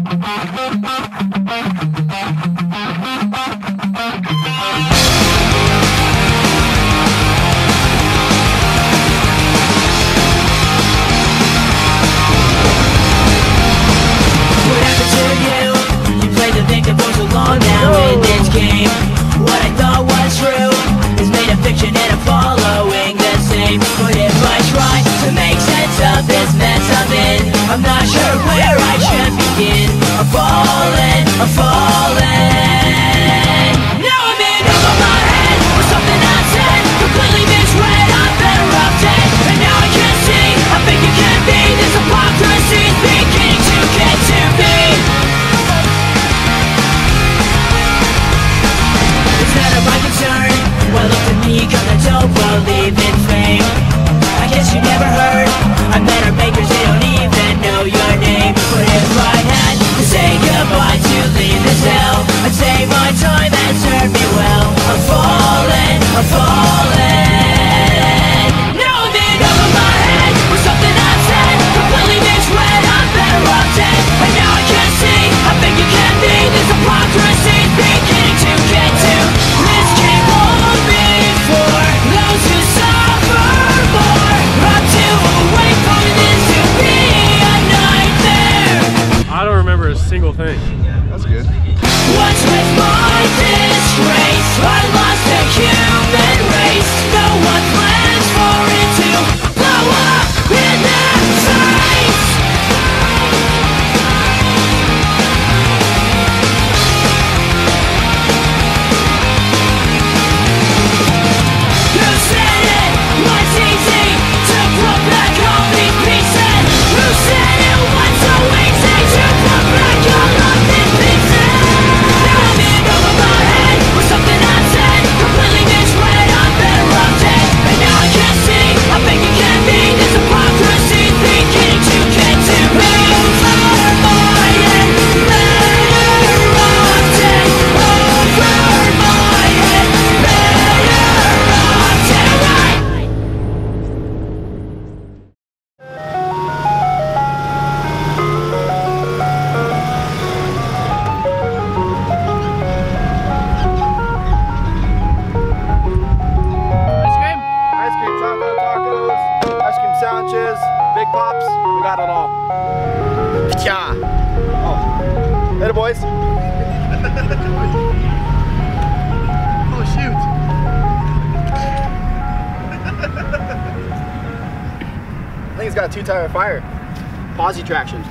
Thank you. for a single thing. That's good. boys. oh, shoot. I think it's got a two-tire fire. Posi traction.